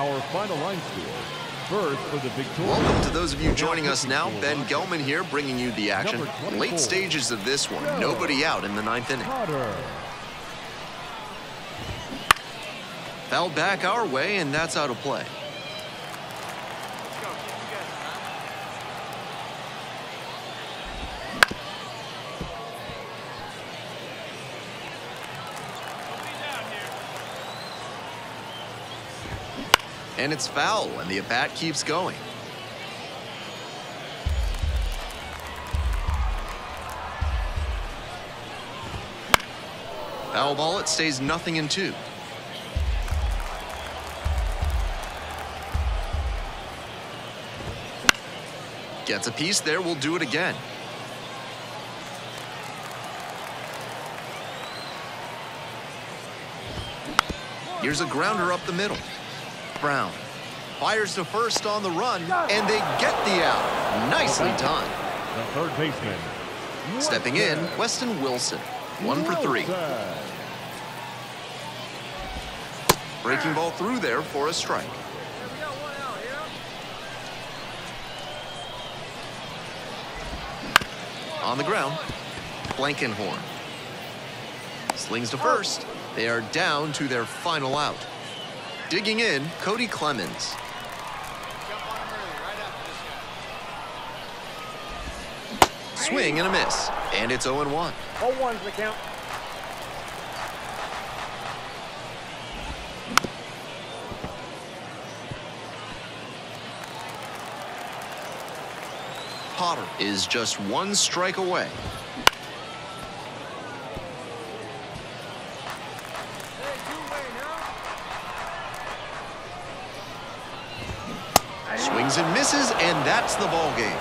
our final line score. First for the victorious. Welcome to those of you joining us now. Ben Gelman here bringing you the action. Late stages of this one. Nobody out in the ninth inning. Potter. Fouled back our way, and that's out of play. And it's foul, and the at-bat keeps going. Foul ball, it stays nothing in two. Gets a piece there, we'll do it again. Here's a grounder up the middle. Brown fires to first on the run, and they get the out. Nicely done. The third baseman. Stepping in, Weston Weston Wilson. One for three. Breaking ball through there for a strike. On the ground, Blankenhorn. Slings to first. They are down to their final out. Digging in, Cody Clemens. Swing and a miss. And it's 0 1. All ones the count. Potter is just one strike away. Swings and misses, and that's the ball game.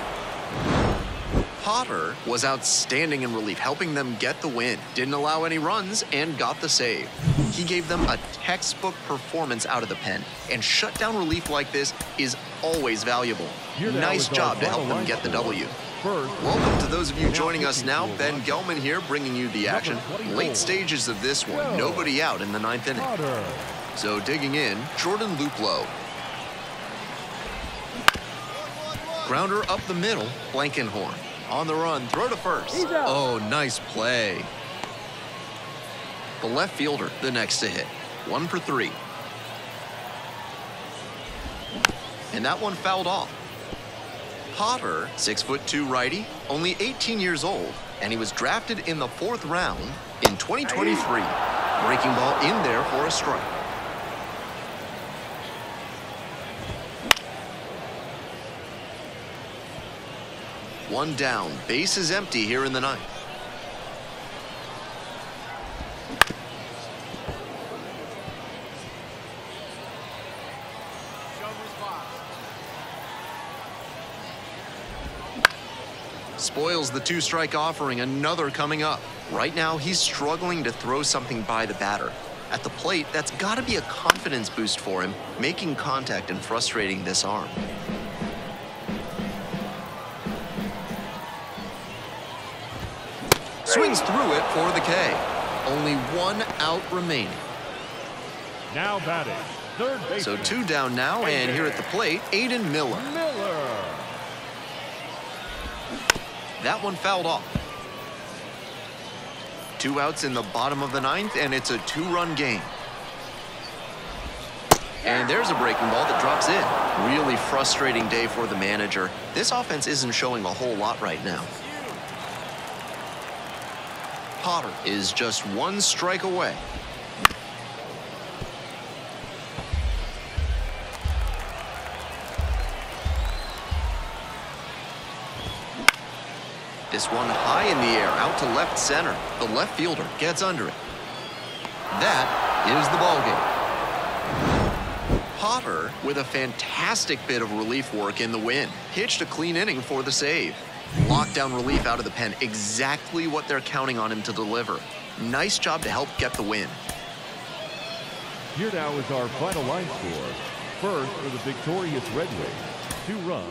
Potter was outstanding in relief, helping them get the win. Didn't allow any runs and got the save. He gave them a textbook performance out of the pen, and shutdown relief like this is always valuable. Nice job to help them get the. W. Welcome to those of you joining us now. Ben. Gelman here bringing you the action. Late stages of this one. Nobody out in the ninth inning. So digging in, Jordan Luplow. Grounder up the middle, Blankenhorn. On the run, throw to first. Oh, nice play. The left fielder, the next to hit. One for three. And that one fouled off. Potter, six foot two righty, only 18 years old, and he was drafted in the fourth round in 2023. Breaking ball in there for a strike. One down, base is empty here in the ninth. Spoils the two strike offering, another coming up. Right now, he's struggling to throw something by the batter. At the plate, that's got to be a confidence boost for him, making contact and frustrating this arm. Swings through it for the K. Only one out remaining. Now batting. Third baseman. So two down now, and here at the plate, Aidan Miller. Miller. That one fouled off. Two outs in the bottom of the ninth, and it's a two-run game. And there's a breaking ball that drops in. Really frustrating day for the manager. This offense isn't showing a whole lot right now. Potter is just one strike away. This one high in the air, out to left center. The left fielder gets under it. That is the ball game. Potter with a fantastic bit of relief work in the win. Pitched a clean inning for the save. Lockdown relief out of the pen, exactly what they're counting on him to deliver. Nice job to help get the win. Here now is our final line score. First for the victorious Red Wings. Two runs.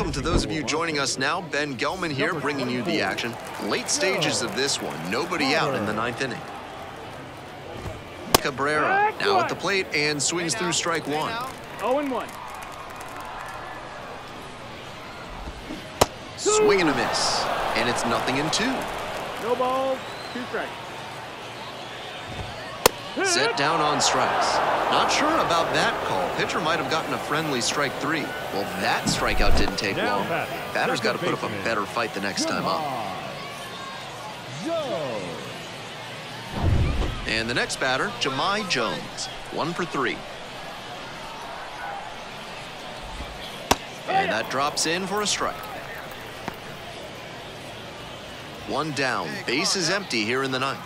Welcome to those of you joining us now. Ben Gelman here, bringing you the action. Late stages of this one. Nobody out in the ninth inning. Cabrera now at the plate and swings through strike one. 0 and 1. Swing and a miss. And it's nothing in two. No ball, two strikes. Set down on strikes. Not sure about that call. Pitcher might have gotten a friendly strike three. Well, that strikeout didn't take Now long. batting, Batter's got to put up a better fight the next time up. And the next batter, Jahmai Jones. One for three. And that drops in for a strike. One down. Base is empty here in the ninth.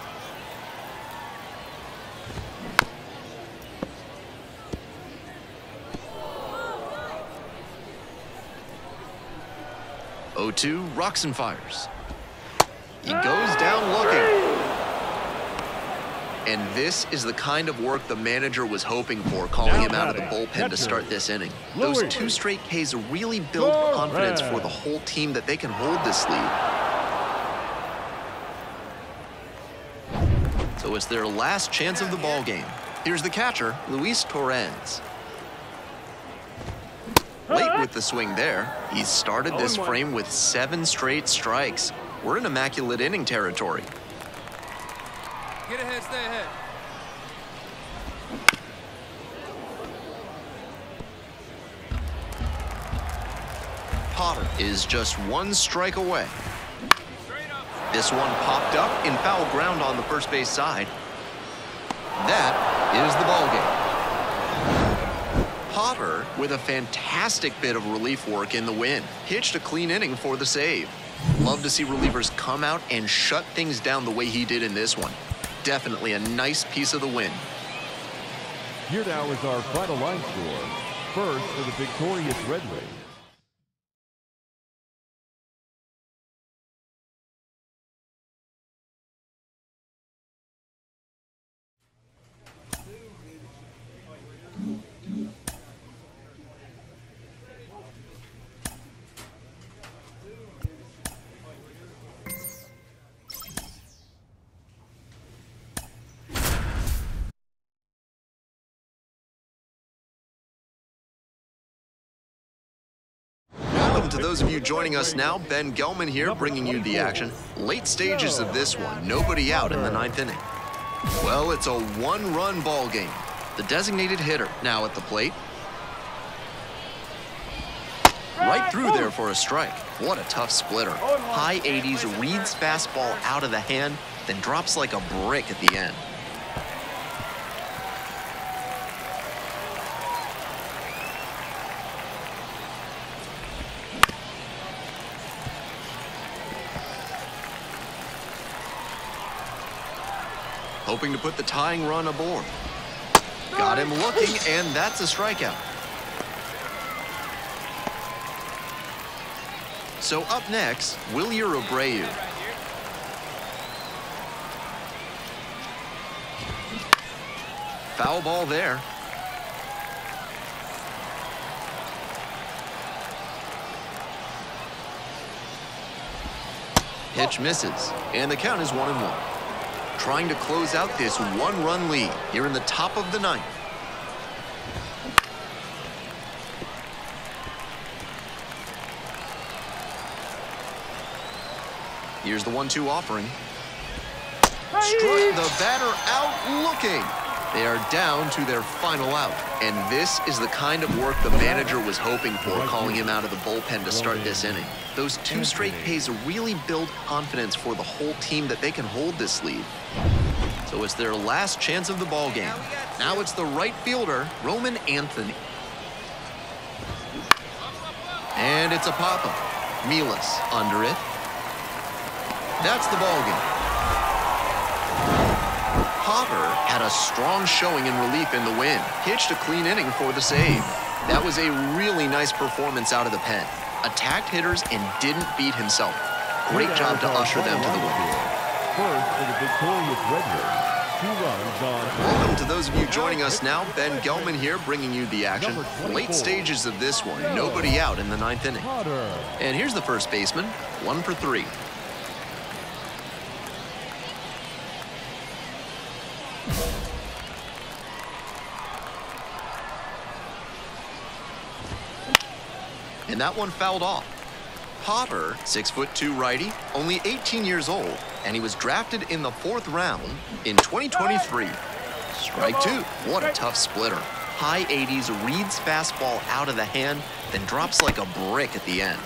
O two rocks and fires. He goes down looking. And this is the kind of work the manager was hoping for, calling him out of the bullpen to start this inning. Those two straight Ks really build confidence for the whole team that they can hold this lead. So it's their last chance of the ball game. Here's the catcher, Luis Torrens. With the swing there. He's started this oh, frame with seven straight strikes. We're in immaculate inning territory. Get ahead, stay ahead. Potter is just one strike away. This one popped up in foul ground on the first base side. That is the ball game. Potter with a fantastic bit of relief work in the win. Pitched a clean inning for the save. Love to see relievers come out and shut things down the way he did in this one. Definitely a nice piece of the win. Here now is our final line score. First for the victorious Red Rays. To those of you joining us now. Ben Gelman here, bringing you the action. Late stages of this one. Nobody out in the ninth inning. Well, it's a one-run ball game. The designated hitter now at the plate. Right through there for a strike. What a tough splitter. High 80s, reads fastball out of the hand, then drops like a brick at the end. Hoping to put the tying run aboard. Got him looking, and that's a strikeout. So up next, Wilyer Abreu. Foul ball there. Pitch misses, and the count is one and one. Trying to close out this one-run lead here in the top of the ninth. Here's the one-two offering. Struck the batter out looking. They are down to their final out. And this is the kind of work the manager was hoping for, calling him out of the bullpen to start this inning. Those two straight Ks really build confidence for the whole team that they can hold this lead. So it's their last chance of the ball game. Now it's the right fielder, Roman Anthony. And it's a pop-up. Milas under it. That's the ball game. Had a strong showing in relief in the win. Pitched a clean inning for the save. That was a really nice performance out of the pen. Attacked hitters and didn't beat himself. Great job to now is our usher them to the win. First for the victorious Red two runs on Welcome to those of you joining us now. Ben Gelman here bringing you the action. Late stages of this one. Nobody out in the ninth inning. And here's the first baseman, one for three. And that one fouled off. Potter, six foot two righty, only 18 years old, and he was drafted in the fourth round in 2023. Strike two. What a tough splitter. High 80s, reads fastball out of the hand, then drops like a brick at the end.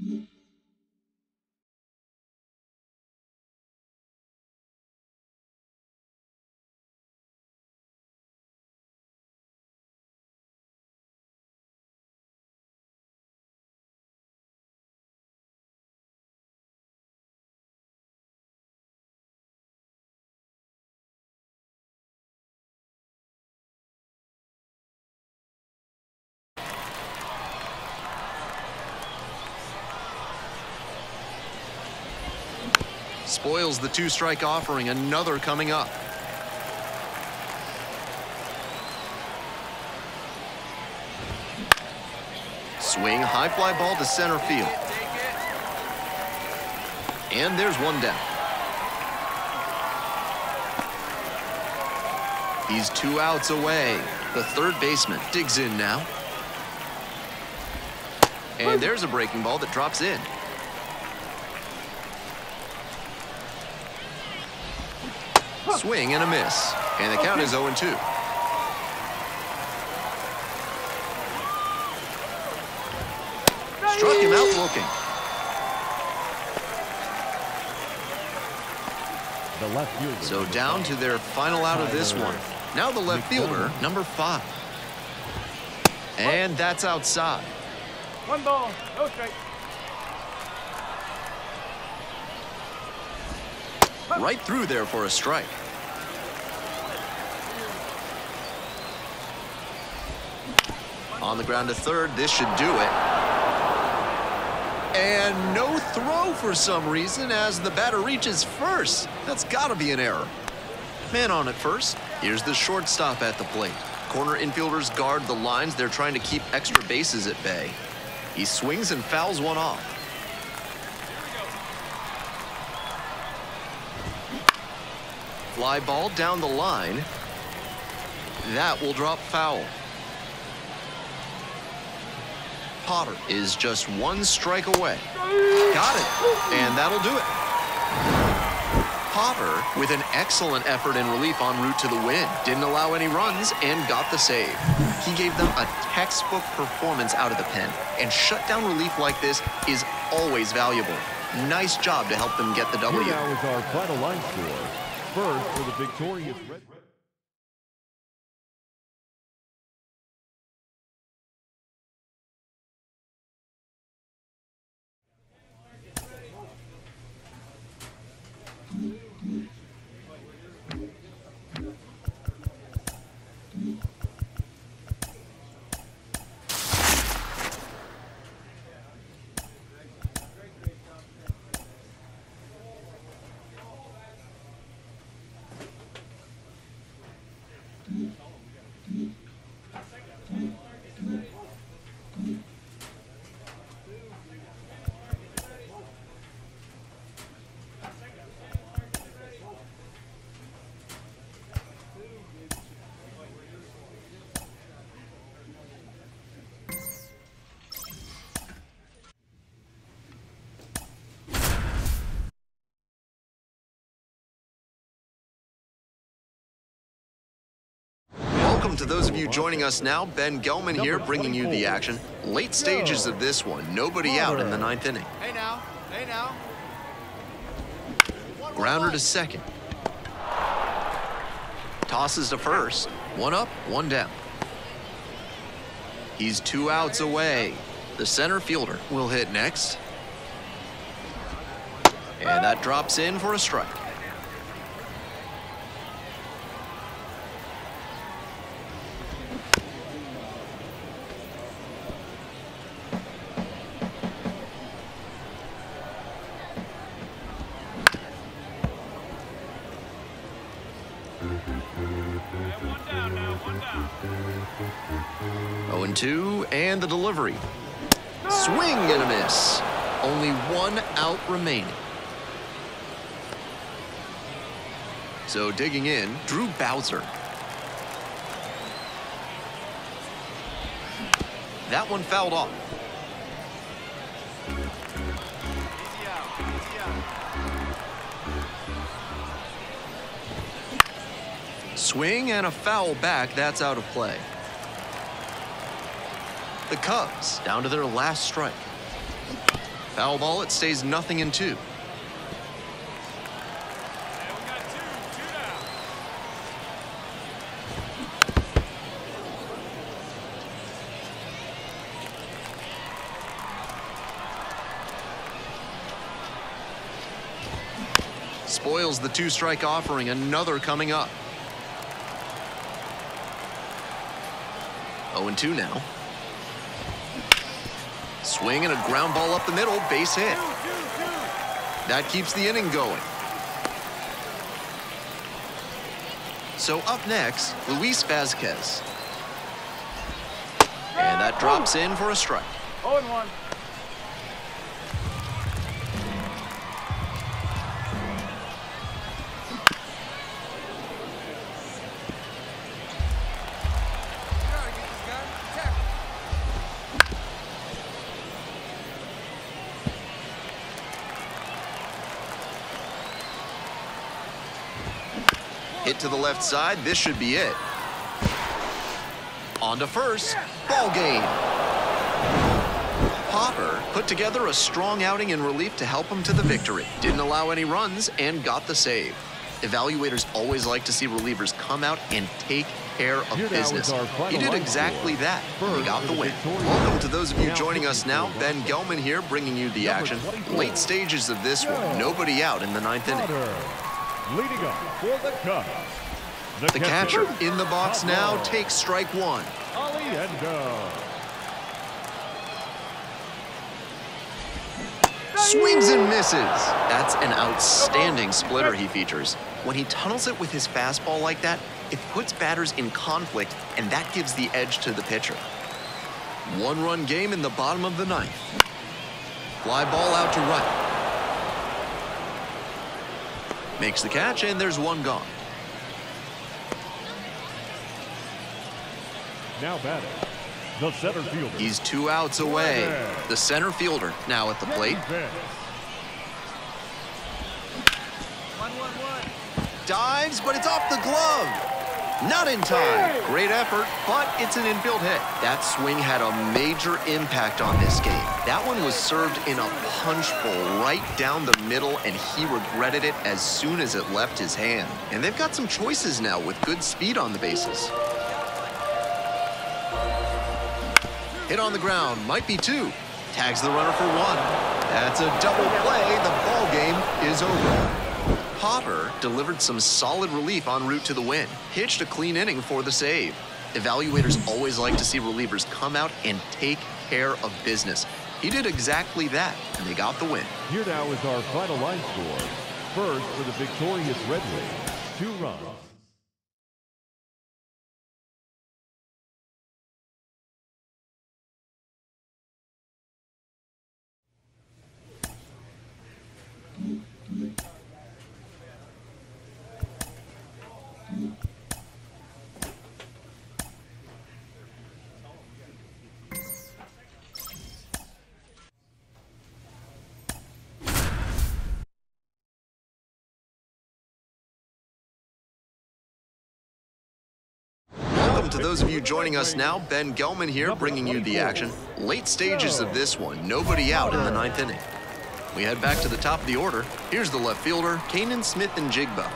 Mm-hmm. Spoils the two strike offering, another coming up. Swing, high fly ball to center field. And there's one down. He's two outs away. The third baseman digs in now. And there's a breaking ball that drops in. Swing and a miss. And the count is 0 2. Struck him out looking. The left fielder. So down to their final out of this one. Now the left fielder, number five. And that's outside. One ball, no strike. Right through there for a strike. On the ground to third, this should do it. And no throw for some reason as the batter reaches first. That's got to be an error. Man on at first. Here's the shortstop at the plate. Corner infielders guard the lines. They're trying to keep extra bases at bay. He swings and fouls one off. Fly ball down the line. That will drop foul. Potter is just one strike away. Got it. And that'll do it. Potter with an excellent effort in relief en route to the win. Didn't allow any runs and got the save. He gave them a textbook performance out of the pen. And shutdown relief like this is always valuable. Nice job to help them get the W. Here now is our final line score. First for the victorious Red. To those of you joining us now. Ben Gelman here, bringing you the action. Late stages of this one. Nobody out in the ninth inning. Hey now. Hey now. Grounder to second. Tosses to first. One up, one down. He's two outs away. The center fielder will hit next. And that drops in for a strike. Oh and 2, and the delivery. Swing and a miss. Only one out remaining. So digging in, Drew Bowser. That one fouled off. Swing and a foul back. That's out of play. The Cubs down to their last strike. Foul ball, it stays nothing in two. Spoils the two strike offering, another coming up. 0 2 now. Swing and a ground ball up the middle, base hit. That keeps the inning going. So up next, Luis Vasquez. And that drops in for a strike. 0 Hit to the left side. This should be it. On to first. Ball game. Potter put together a strong outing in relief to help him to the victory. Didn't allow any runs and got the save. Evaluators always like to see relievers come out and take care of Here business. He did exactly score. that. He got the win. Welcome to those of you joining us now. Ben Gelman here, bringing you the action. Late stages of this one. Nobody out in the ninth inning. Potter. Leading off for the Cubs. The catcher in the box now Pablo. takes strike one. Aliendo. Swings and misses. That's an outstanding splitter he features. When he tunnels it with his fastball like that, it puts batters in conflict, and that gives the edge to the pitcher. One run game in the bottom of the ninth. Fly ball out to right. Makes the catch, and there's one gone. Now batting. The center fielder. He's two outs away. The center fielder now at the plate. Benz. One, one, one. Dives, but it's off the glove. Not in time. Great effort, but it's an infield hit. That swing had a major impact on this game. That one was served in a punch bowl right down the middle, and he regretted it as soon as it left his hand. And they've got some choices now with good speed on the bases. Hit on the ground, might be two. Tags the runner for one. That's a double play. The ball game is over. Potter delivered some solid relief en route to the win. hitched a clean inning for the save. Evaluators always like to see relievers come out and take care of business. He did exactly that, and they got the win. Here now is our final line score. First for the victorious Red Wings. Two runs. To those of you joining us now. Ben Gelman here, bringing you the action. Late stages of this one, nobody out in the ninth inning. We head back to the top of the order. Here's the left fielder, Canaan Smith-Njigba.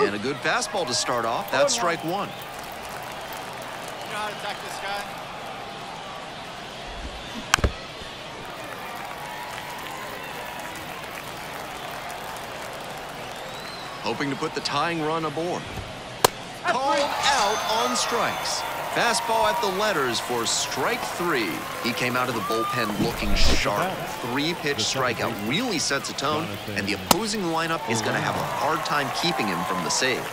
And a good fastball to start off. That's strike one. You know how to attack this guy? Hoping to put the tying run aboard. Called out on strikes. Fastball at the letters for strike three. He came out of the bullpen looking sharp. Three-pitch strikeout really sets a tone, and the opposing lineup is going to have a hard time keeping him from the save.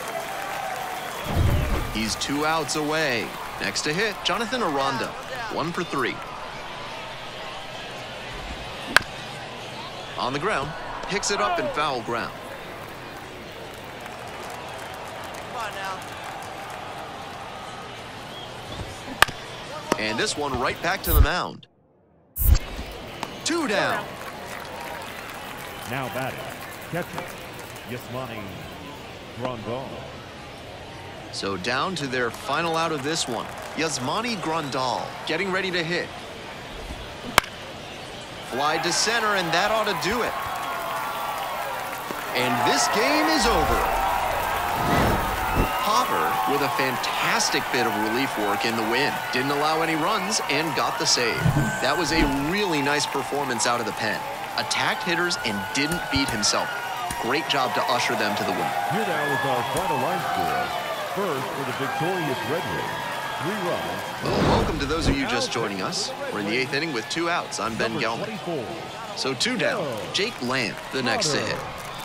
He's two outs away. Next to hit, Jonathan Aranda. One for three. On the ground, picks it up in foul ground. Come on now. And this one right back to the mound. Two down. Now batting, catcher, Yasmani Grandal. So down to their final out of this one. Yasmani Grandal getting ready to hit. Fly to center, and that ought to do it. And this game is over. With a fantastic bit of relief work in the win. Didn't allow any runs and got the save. That was a really nice performance out of the pen. Attacked hitters and didn't beat himself. Great job to usher them to the win. Here now is our final line score. First for the victorious Red Wings, three runs. Well, welcome to those of you just joining us. We're in the eighth inning with two outs. I'm Ben Gelman. So two down. Jake Lamb, the next to hit.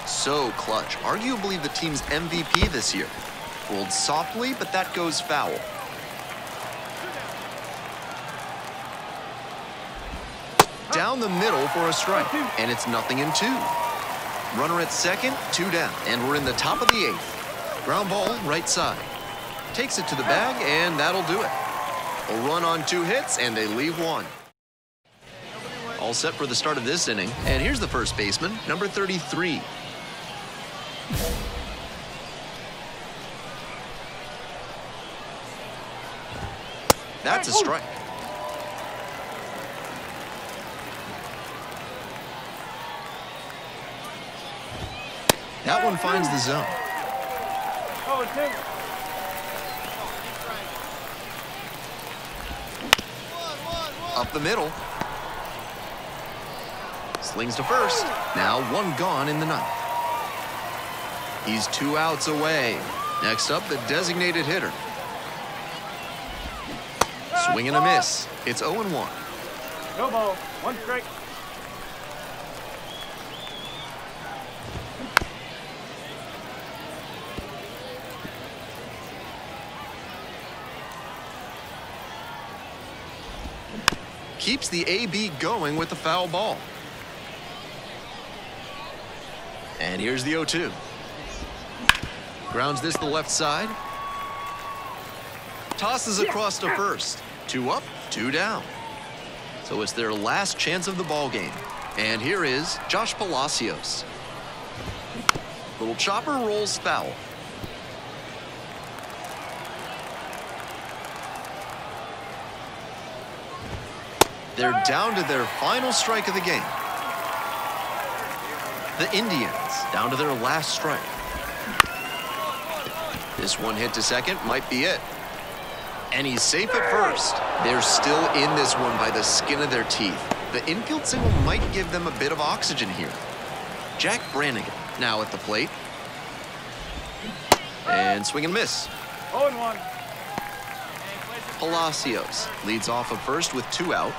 So clutch. Arguably the team's MVP this year. Rolled softly, but that goes foul. Down the middle for a strike, and it's nothing in two. Runner at second, two down, and we're in the top of the eighth. Ground ball, right side. Takes it to the bag, and that'll do it. A run on two hits, and they leave one. All set for the start of this inning. And here's the first baseman, number 33. That's a strike. That one finds the zone. Oh. Up the middle. Slings to first. Now one gone in the ninth. He's two outs away. Next up, the designated hitter. Swing and a miss. It's 0 1. No ball. One strike. Keeps the AB going with the foul ball. And here's the 0 2. Grounds this to the left side. Tosses across to first. Two up, two down. So it's their last chance of the ball game. And here is Josh Palacios. Little chopper rolls foul. They're down to their final strike of the game. The Indians down to their last strike. This one hit to second might be it. And he's safe at first. They're still in this one by the skin of their teeth. The infield single might give them a bit of oxygen here. Jack Brannigan now at the plate. And swing and miss. Oh, and one. Palacios leads off of first with two out.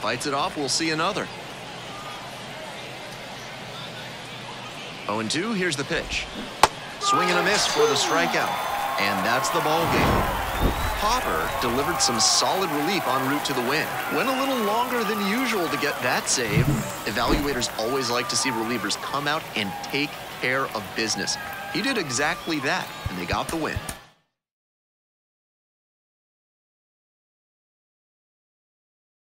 Fights it off, we'll see another. 0 2, here's the pitch. Swing and a miss for the strikeout. And that's the ball game. Potter delivered some solid relief en route to the win. Went a little longer than usual to get that save. Evaluators always like to see relievers come out and take care of business. He did exactly that, and they got the win.